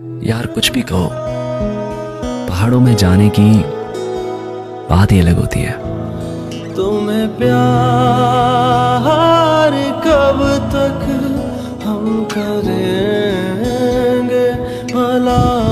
यार, कुछ भी कहो। पहाड़ों में जाने की बात ही अलग होती है। तुम्हें प्यार कब तक हम करेंगे भला?